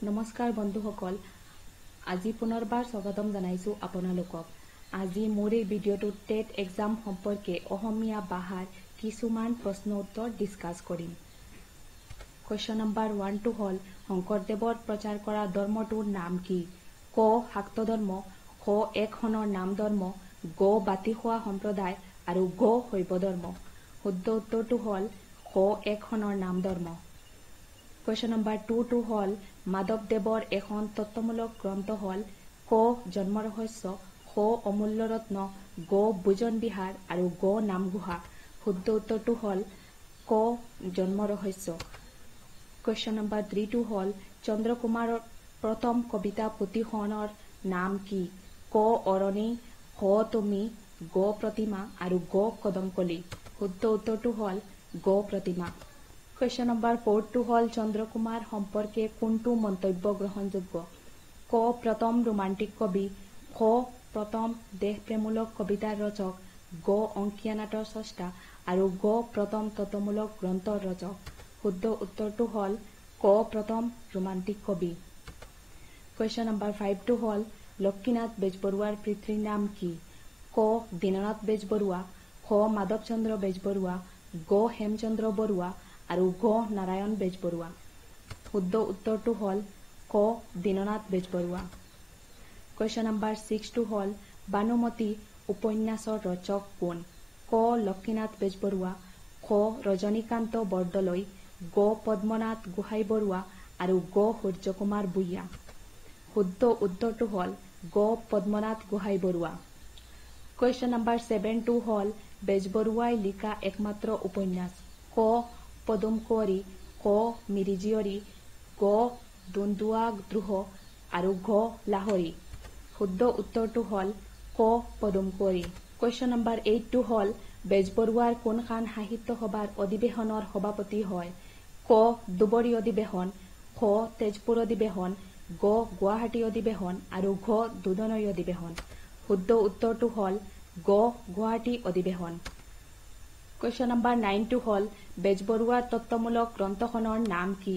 নমস্কাৰ বন্ধুসকল। আজি পুনৰবাৰ স্বাগতম জনাইছো আপোনালোকক। আজি মোৰ এই ভিডিঅ'টোত টেট এক্সাম সম্পৰ্কে অসমীয়া ভাষাৰ কিছুমান প্ৰশ্ন উত্তৰ ডিছকাছ কৰিম। কুৱেশ্যন নম্বৰ ওৱানটো হ'ল শংকৰদেৱৰ প্ৰচাৰ কৰা ধৰ্মটোৰ নাম কি? ক শাক্ত ধৰ্ম খ একশনৰ নাম ধৰ্ম গ বাতি খোৱা সম্প্ৰদায় আৰু গ শৈৱ ধৰ্ম শুদ্ধ উত্তৰটো হ'ল খ একশনৰ নাম ধৰ্ম কুৱেশ্যন নম্বৰ টুটো হ'ল মাধৱদেৱৰ এখন তত্ত্বমূলক গ্ৰন্থ হ'ল ক জন্ম ৰহস্য খ অমূল্য ৰত্ন গ বুজন বিহাৰ আৰু গ নামগুহা শুদ্ধ উত্তৰটো হ'ল ক জন্ম ৰহস্য। কুৱেশ্যন নম্বৰ থ্ৰীটো হ'ল চন্দ্ৰকুমাৰৰ প্ৰথম কবিতা পুথিখনৰ নাম কি? ক অৰণী খ তুমি গ প্ৰতিমা আৰু গ কদমকলি। শুদ্ধ উত্তৰটো হ'ল গ প্ৰতিমা। কুৱেশ্যন নম্বৰ ফ'ৰটো হ'ল চন্দ্ৰকুমাৰ সম্পৰ্কে কোনটো মন্তব্য গ্ৰহণযোগ্য? ক প্ৰথম ৰোমান্টিক কবি খ প্ৰথম দেশপ্ৰেমূলক কবিতাৰ ৰচক গ অংকীয়া নাটৰ স্ৰষ্টা আৰু গ প্ৰথম তত্ত্বমূলক গ্ৰন্থৰ ৰচক। শুদ্ধ উত্তৰটো হ'ল ক প্ৰথম ৰোমান্টিক কবি। কুৱেশ্যন নম্বৰ ফাইভটো হ'ল লক্ষীনাথ বেজবৰুৱাৰ পিতৃৰ নাম কি? ক দীননাথ বেজবৰুৱা খ মাধৱ চন্দ্ৰ বেজবৰুৱা গ হেমচন্দ্ৰ বৰুৱা আৰু গ নাৰায়ণ বেজবৰুৱা। শুদ্ধ উত্তৰটো হ'ল ক দীননাথ বেজবৰুৱা। কুৱেশ্যন নম্বৰ ছিক্সটো হ'ল বানুমতী উপন্যাসৰ ৰচক কোন? ক লক্ষীনাথ বেজবৰুৱা খ ৰজনীকান্ত বৰদলৈ গ পদ্মনাথ গোহাঁই বৰুৱা আৰু গ সূৰ্যকুমাৰ ভূঞা শুদ্ধ উত্তৰটো হ'ল গ পদ্মনাথ গোহাঁই বৰুৱা। কুৱেশ্যন নম্বৰ ছেভেনটো হ'ল বেজবৰুৱাই লিখা একমাত্ৰ উপন্যাস ক পদুম কুঁৱৰী ক মিৰিজীয়ৰী গ দুন্দুৱা দ্ৰোহ আৰু ঘ লাহৰী। শুদ্ধ উত্তৰটো হ'ল ক পদুম কুঁৱৰী কুৱেশ্যন নম্বৰ এইটটো হ'ল বেজবৰুৱাৰ কোনখন সাহিত্য সভাৰ অধিৱেশনৰ সভাপতি হয়? ক দুবৰী অধিৱেশন খ তেজপুৰ অধিৱেশন গ গুৱাহাটী অধিৱেশন আৰু ঘ দুধনৈ অধিৱেশন। শুদ্ধ উত্তৰটো হ'ল গ গুৱাহাটী অধিৱেশন। কুৱেশ্যন নম্বৰ নাইনটো হ'ল বেজবৰুৱাৰ তত্ত্বমূলক গ্ৰন্থখনৰ নাম কি?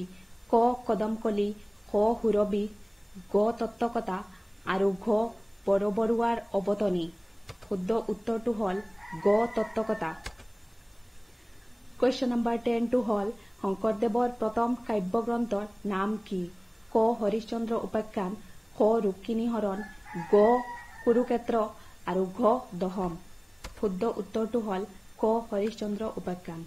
ক কদমকলি খ সুৰবি গ তত্ত্বকথা আৰু ঘ বৰবৰুৱাৰ অৱতনী। শুদ্ধ উত্তৰটো হ'ল গ তত্ত্বকথা কুৱেশ্যন নম্বৰ টেনটো হ'ল শংকৰদেৱৰ প্ৰথম কাব্যগ্ৰন্থৰ নাম কি? ক হৰিশ্চন্দ্ৰ উপাখ্যান খ ৰুক্মিণী হৰণ গ কুৰুক্ষেত্ৰ আৰু ঘ দহম। শুদ্ধ উত্তৰটো হ'ল ক হরিশচন্দ্র উপাখ্যান।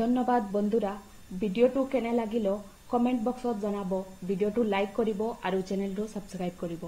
ধন্যবাদ বন্ধুরা ভিডিঅ'টো কেনে লাগিল কমেণ্ট বক্সত জনাব ভিডিঅ'টো লাইক কৰিব আৰু চেনেলটো ছাবস্ক্ৰাইব কৰিব।